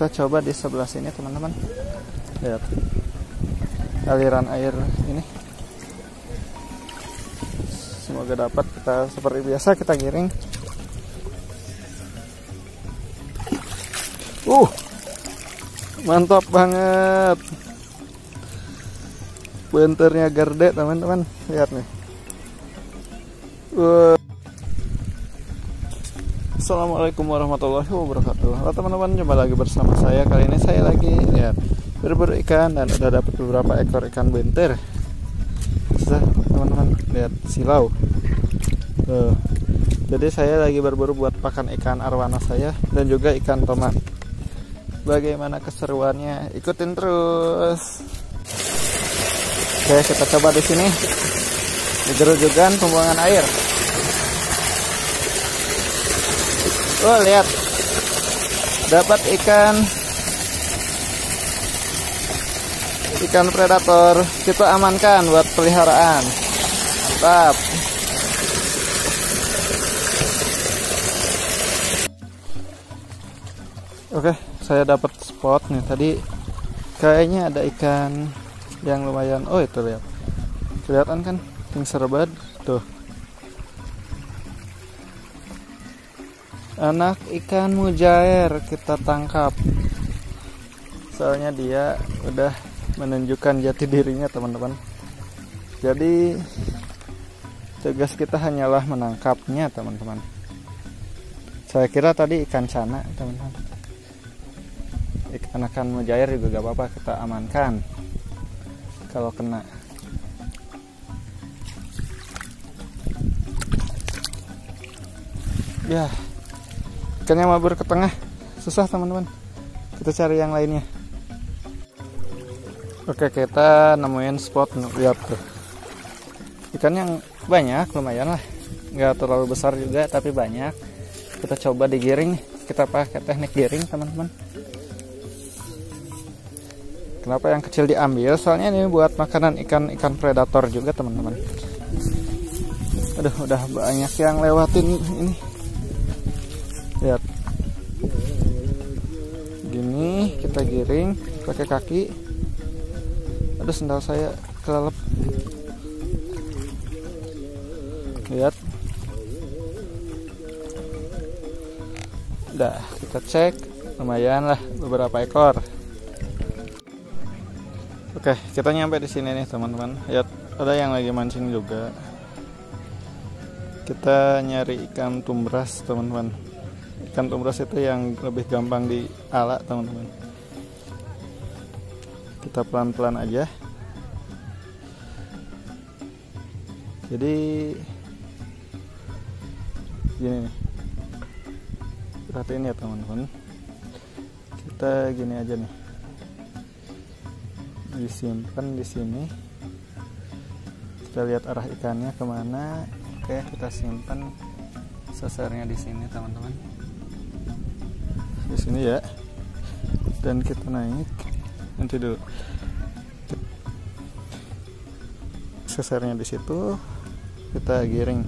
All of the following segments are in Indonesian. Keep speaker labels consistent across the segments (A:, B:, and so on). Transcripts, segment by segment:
A: kita coba di sebelah sini teman-teman. Lihat. Aliran air ini. Semoga dapat kita seperti biasa kita giring. Uh mantap banget. Benternya gerde teman-teman. Lihat nih. Uh. Assalamualaikum warahmatullahi wabarakatuh. Halo teman-teman jumpa lagi bersama saya. Kali ini saya lagi lihat berburu ikan Dan udah dapat beberapa ekor ikan benter Bisa teman-teman lihat silau. Tuh. Jadi saya lagi berburu buat pakan ikan arwana saya Dan juga ikan tomat. Bagaimana keseruannya? Ikutin terus. Oke kita coba di sini. Di gerujukan pembuangan air Oh lihat. Dapat ikan. Ikan predator. Kita amankan buat peliharaan. Mantap. Oke saya dapat spot nih. Tadi kayaknya ada ikan yang lumayan. Oh itu lihat. Kelihatan kan? Yang serbat tuh anak ikan mujair kita tangkap. Soalnya dia udah menunjukkan jati dirinya teman-teman. Jadi tugas kita hanyalah menangkapnya teman-teman. Saya kira tadi ikan cana teman-teman. Ikan akan mujair juga gak apa-apa kita amankan. Kalau kena. Ya ikannya mabur ke tengah. Susah teman-teman. Kita cari yang lainnya. Oke kita nemuin spot lihat tuh. Ikan yang banyak lumayan lah. Nggak terlalu besar juga tapi banyak. Kita coba digiring. Kita pakai teknik giring teman-teman. Kenapa yang kecil diambil? Soalnya ini buat makanan ikan-ikan predator juga teman-teman. Aduh udah banyak yang lewatin ini lihat. Gini kita giring pakai kaki. Ada sendal saya kelelep. Lihat. Udah kita cek. Lumayan lah beberapa ekor. Oke kita nyampe di sini nih teman-teman. Lihat ada yang lagi mancing juga. Kita nyari ikan tumbras teman-teman ikan tumbras itu yang lebih gampang di ala teman-teman. Kita pelan-pelan aja. Jadi gini nih. Perhatiin ya teman-teman. Kita gini aja nih. Disimpan di sini. Kita lihat arah ikannya ke mana. Oke kita simpan sesarnya di sini teman-teman di sini ya. Dan kita naik. Nanti dulu. Sesarnya di situ. Kita giring.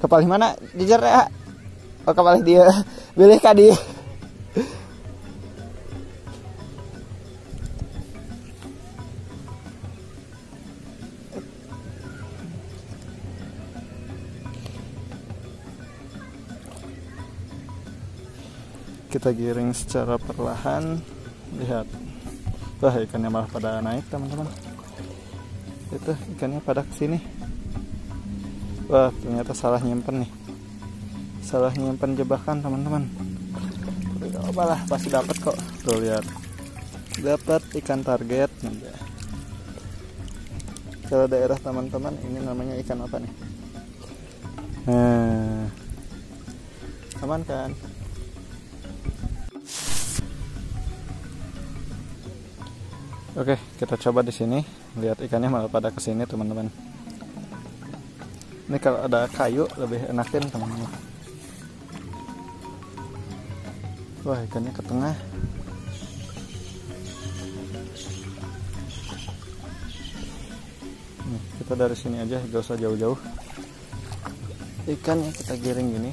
A: Kepala mana? Jujur ya. Oh kepala dia. Pilih kadi kita giring secara perlahan. Lihat. Wah ikannya malah pada naik teman-teman. Itu ikannya pada ke sini. Wah ternyata salah nyimpen nih. Salah nyimpen jebakan teman-teman. Tapi gak apa lah pasti dapat kok. Tuh lihat. Dapat ikan target. Kalau daerah teman-teman ini namanya ikan apa nih? Nah. Aman kan Oke, kita coba di sini. Lihat ikannya malah pada ke sini, teman-teman. Ini kalau ada kayu lebih enakin, teman-teman. Wah, ikannya ke tengah. Nih, kita dari sini aja, gak usah jauh-jauh. Ikan yang kita giring gini.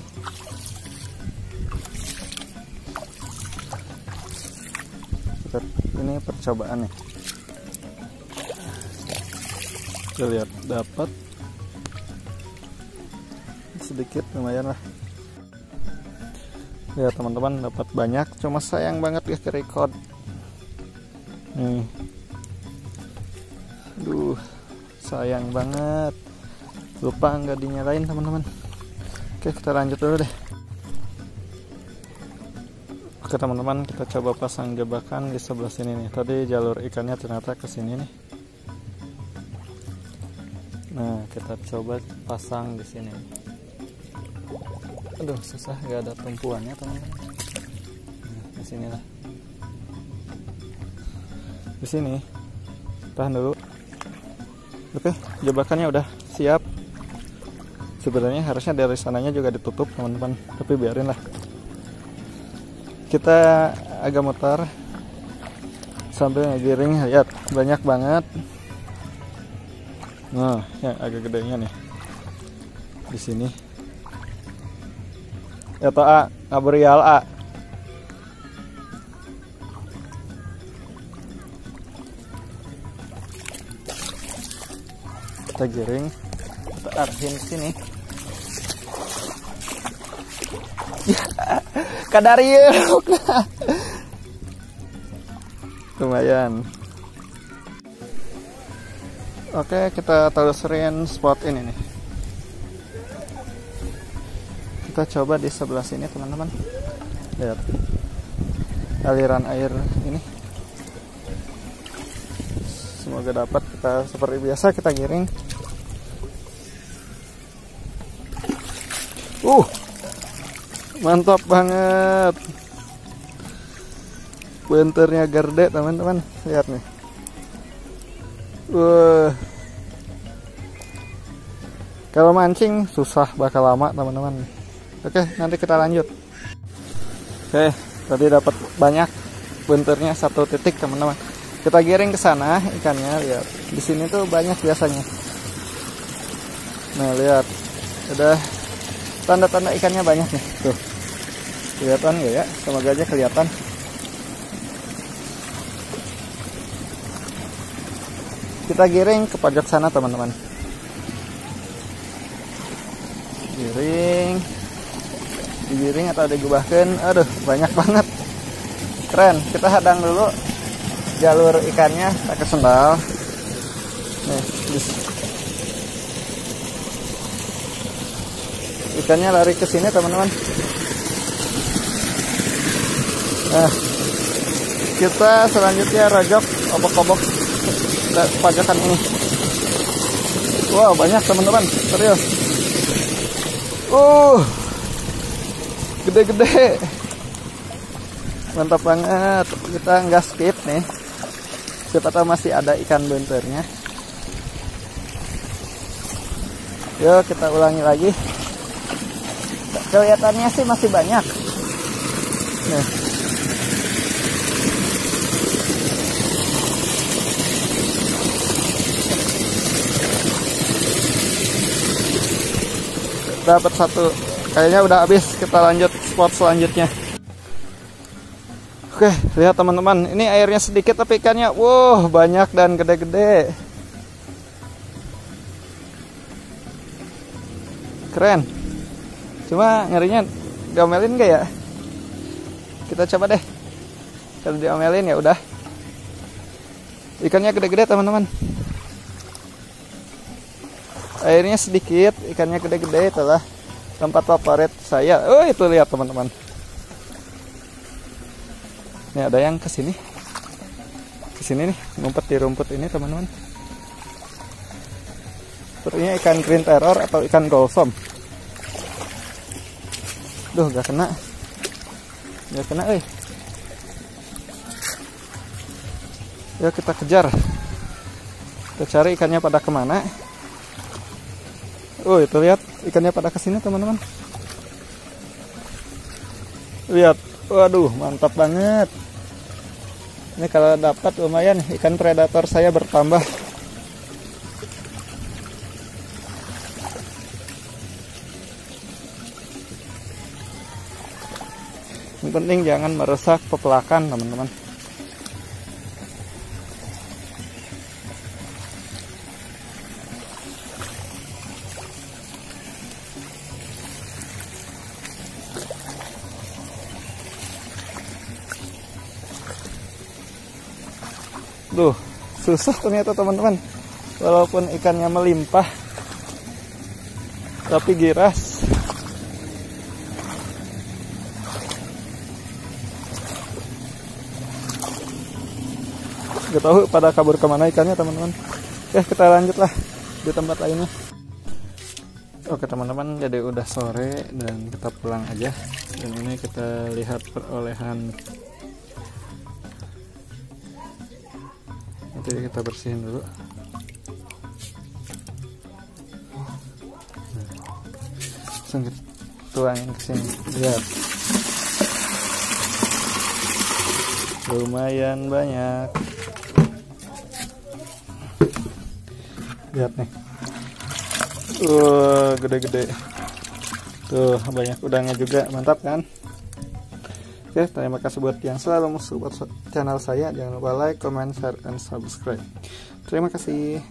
A: ini percobaan nih kita lihat dapat. Sedikit lumayan lah. Ya teman-teman dapat banyak. Cuma sayang banget ya ke record. Nih Duh, sayang banget. Lupa nggak dinyalain teman-teman. Oke kita lanjut dulu deh. Oke teman-teman kita coba pasang jebakan di sebelah sini nih. Tadi jalur ikannya ternyata ke sini nih. Kita coba pasang di sini. Aduh susah nggak ada tumpuannya teman-teman. Nah, di sini lah. Di sini. Tahan dulu. Oke jebakannya udah siap. Sebenarnya harusnya dari sananya juga ditutup teman-teman. Tapi biarin lah kita agak muter sambil ngegiring lihat banyak banget nah yang agak gedenya nih. Di sini. Atau A ngaberial A. Kita giring kita arahin sini. Kadariuk lumayan oke kita telusurin spot ini nih. Kita coba di sebelah sini teman-teman. Lihat. Aliran air ini. Semoga dapat kita seperti biasa kita giring. Uh mantap banget. Benternya gerde teman-teman. Lihat nih. Wah kalau mancing susah bakal lama teman-teman. Oke nanti kita lanjut. Oke tadi dapat banyak benternya satu titik teman-teman. Kita giring ke sana ikannya lihat. Di sini tuh banyak biasanya. Nah lihat. Udah tanda-tanda ikannya banyak nih. Tuh. Kelihatan nggak ya? Semoga aja kelihatan. Kita giring ke pojok sana teman-teman giring digiring atau digubahkan aduh banyak banget. Keren kita hadang dulu jalur ikannya pakai sendal. Nih ikannya lari ke sini teman-teman. Nah, kita selanjutnya rojok obok-obok pajakan ini. Wow, banyak teman-teman, serius. Uh, gede-gede. Mantap banget. Kita nggak skip nih. Siapa tahu masih ada ikan benternya. Yuk kita ulangi lagi. Kelihatannya sih masih banyak. Nih. dapat satu kayaknya udah habis. Kita lanjut spot selanjutnya. Oke lihat teman-teman. Ini airnya sedikit tapi ikannya wow banyak dan gede-gede. Keren. Cuma ngerinya diomelin gak ya? Kita coba deh. Kalau diomelin ya udah. Ikannya gede-gede teman-teman. Airnya sedikit ikannya gede-gede itulah tempat favorit saya. Oh itu lihat teman-teman. Ini ada yang ke sini ke sini nih ngumpet di rumput ini teman-teman. Sepertinya ikan green terror atau ikan golsom duh gak kena. Gak kena eh. Ya kita kejar. Kita cari ikannya pada ke mana Oh itu lihat ikannya pada ke sini teman-teman. Lihat, waduh mantap banget. Ini kalau dapat lumayan ikan predator saya bertambah. Yang penting jangan merusak pepelakan teman-teman. Duh, susah ternyata teman-teman. Walaupun ikannya melimpah, tapi giras. Gak tahu pada kabur ke mana ikannya teman-teman. Oke kita lanjutlah di tempat lainnya. Oke teman-teman jadi udah sore dan kita pulang aja dan ini kita lihat perolehan nanti kita bersihin dulu. Langsung kita tuangin ke sini. Lihat lumayan banyak. Lihat nih. Uh gede-gede. Tuh banyak udangnya juga. Mantap kan oke terima kasih buat yang selalu support channel saya. Jangan lupa like comment share dan subscribe. Terima kasih